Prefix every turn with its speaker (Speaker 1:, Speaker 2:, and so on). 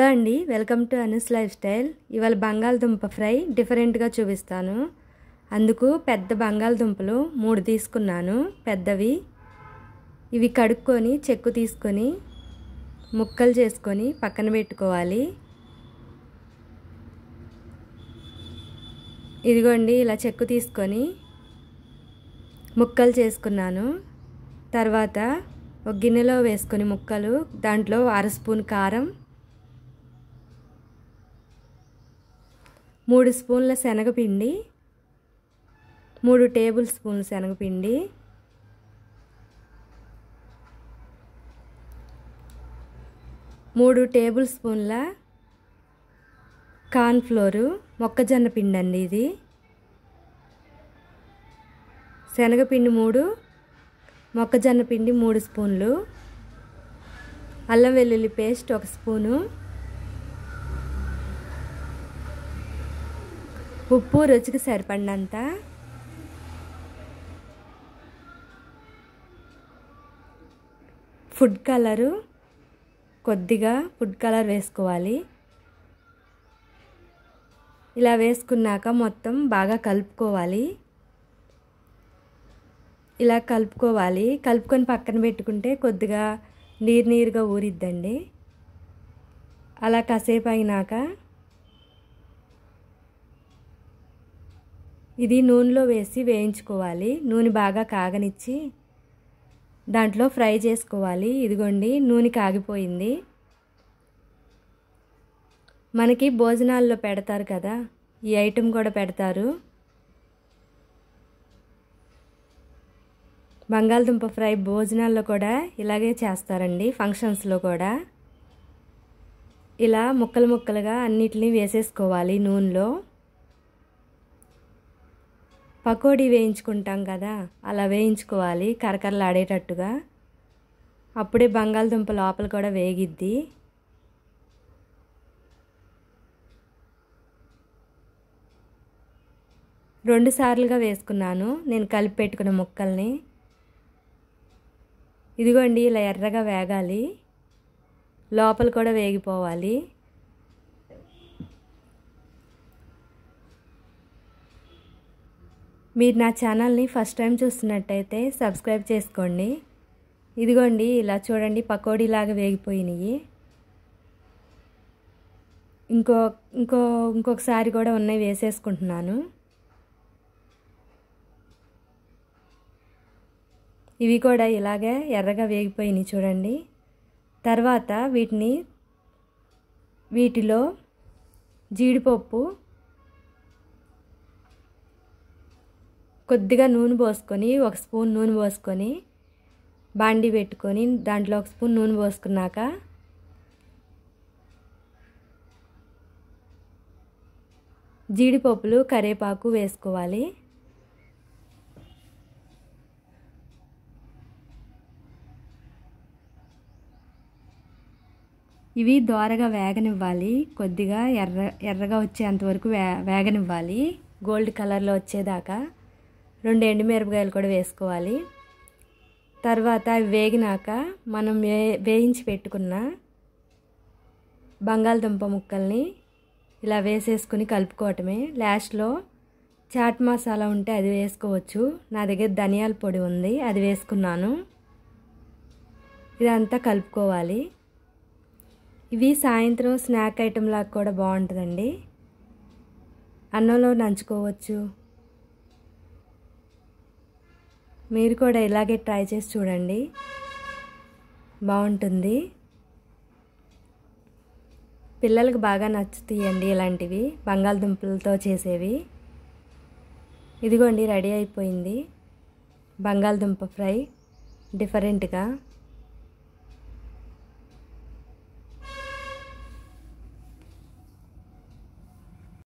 Speaker 1: Hello అండి. Welcome to అనస్ lifestyle. ఇవాళ బంగాళదుంప ఫ్రై డిఫరెంట్గా చూపిస్తాను. అందుకు పెద్ద బంగాళదుంపలు మూడు తీసుకున్నాను. పెద్దవి. ఇవి కడుక్కొని చెక్కు తీసుకొని ముక్కలు చేసుకొని పక్కన పెట్టుకోవాలి. ఇదిగోండి ఇలా చెక్కు తీసుకొని ముక్కలు చేసుకున్నాను. తర్వాత ఒక గిన్నెలో వేసుకొని ముక్కలు దాంట్లో అర స్పూన్ కారం మూడు స్పూన్ల శనగపిండి మూడు టేబుల్ స్పూన్ల శనగపిండి మూడు టేబుల్ స్పూన్ల కార్న్ఫ్లోరు మొక్కజొన్న పిండి అండి ఇది. శనగపిండి మూడు మొక్కజొన్న పిండి మూడు స్పూన్లు అల్లం వెల్లుల్లి పేస్ట్ ఒక స్పూను ఉప్పు రుచికి సరిపడినంత. ఫుడ్ కలరు కొద్దిగా ఫుడ్ కలర్ వేసుకోవాలి. ఇలా వేసుకున్నాక మొత్తం బాగా కలుపుకోవాలి. ఇలా కలుపుకోవాలి. కలుపుకొని పక్కన పెట్టుకుంటే కొద్దిగా నీరు నీరుగా ఊరిద్దండి. అలా కాసేపు అయినాక ఇది నూనెలో వేసి వేయించుకోవాలి. నూనె బాగా కాగనిచ్చి దాంట్లో ఫ్రై చేసుకోవాలి. ఇదిగోండి నూనె కాగిపోయింది. మనకి భోజనాల్లో పెడతారు కదా ఈ ఐటెం కూడా పెడతారు. బంగాళదుంప ఫ్రై భోజనాల్లో కూడా ఇలాగే చేస్తారండి ఫంక్షన్స్లో కూడా. ఇలా ముక్కలు ముక్కలుగా అన్నిటినీ వేసేసుకోవాలి నూనెలో. పకోడీ వేయించుకుంటాం కదా అలా వేయించుకోవాలి కరకరలాడేటట్టుగా. అప్పుడే బంగాళదుంప లోపల కూడా వేగిద్ది. రెండు సార్లుగా వేసుకున్నాను నేను కలిపి పెట్టుకున్న ముక్కల్ని. ఇదిగోండి ఇలా ఎర్రగా వేగాలి. లోపల కూడా వేగిపోవాలి. మీరు నా ఛానల్ని ఫస్ట్ టైం చూస్తున్నట్టయితే సబ్స్క్రైబ్ చేసుకోండి. ఇదిగోండి ఇలా చూడండి పకోడీలాగా వేగిపోయినాయి. ఇంకో ఇంకో ఇంకొకసారి కూడా ఉన్నాయి వేసేసుకుంటున్నాను. ఇవి కూడా ఇలాగే ఎర్రగా వేగిపోయినాయి చూడండి. తర్వాత వీటిని వీటిలో జీడిపప్పు కొద్దిగా నూనె పోసుకొని ఒక స్పూన్ నూనె పోసుకొని బాండి పెట్టుకొని దాంట్లో ఒక స్పూన్ నూనె పోసుకున్నాక జీడిపప్పులు కరేపాకు వేసుకోవాలి. ఇవి దోరగా వేగనివ్వాలి. కొద్దిగా ఎర్ర ఎర్రగా వచ్చేంతవరకు వే వేగనివ్వాలి. గోల్డ్ కలర్లో వచ్చేదాకా రెండు ఎండుమిరపకాయలు కూడా వేసుకోవాలి. తర్వాత అవి వేగినాక మనం వే వేయించి పెట్టుకున్న బంగాళదుంప ముక్కల్ని ఇలా వేసేసుకుని కలుపుకోవటమే. లాస్ట్లో చాట్ మసాలా ఉంటే అది వేసుకోవచ్చు. నా దగ్గర ధనియాల పొడి ఉంది అది వేసుకున్నాను. ఇదంతా కలుపుకోవాలి. ఇవి సాయంత్రం స్నాక్ ఐటెం లాగా కూడా బాగుంటుందండి. అన్నంలో నంచుకోవచ్చు. మీరు కూడా ఇలాగే ట్రై చేసి చూడండి. బాగుంటుంది. పిల్లలకు బాగా నచ్చుతాయండి ఇలాంటివి. బంగాళదుంపలతో చేసేవి. ఇదిగోండి రెడీ అయిపోయింది. బంగాళదుంప ఫ్రై. డిఫరెంట్గా.